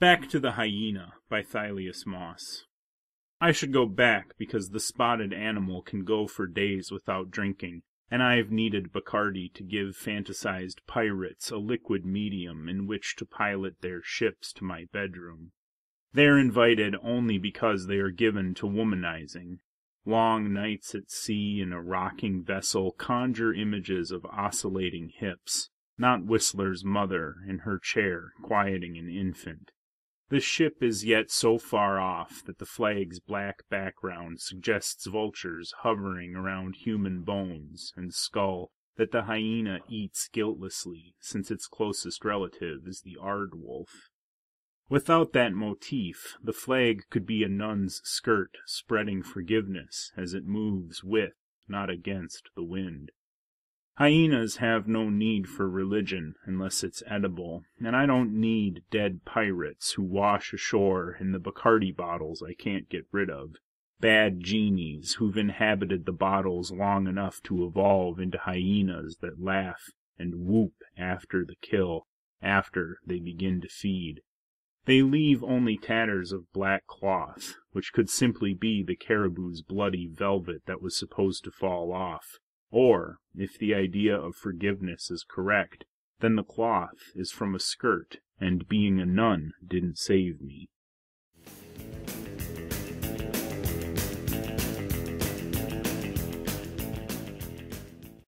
Back to the Hyena by Thylias Moss. I should go back because the spotted animal can go for days without drinking, and I have needed Bacardi to give fantasized pirates a liquid medium in which to pilot their ships to my bedroom. They are invited only because they are given to womanizing. Long nights at sea in a rocking vessel conjure images of oscillating hips, not Whistler's mother in her chair quieting an infant. The ship is yet so far off that the flag's black background suggests vultures hovering around human bones and skull that the hyena eats guiltlessly, since its closest relative is the aardwolf. Without that motif, the flag could be a nun's skirt spreading forgiveness as it moves with, not against, the wind. Hyenas have no need for religion unless it's edible, and I don't need dead pirates who wash ashore in the Bacardi bottles I can't get rid of, bad genies who've inhabited the bottles long enough to evolve into hyenas that laugh and whoop after the kill, after they begin to feed. They leave only tatters of black cloth, which could simply be the caribou's bloody velvet that was supposed to fall off. Or, if the idea of forgiveness is correct, then the cloth is from a skirt, and being a nun didn't save me.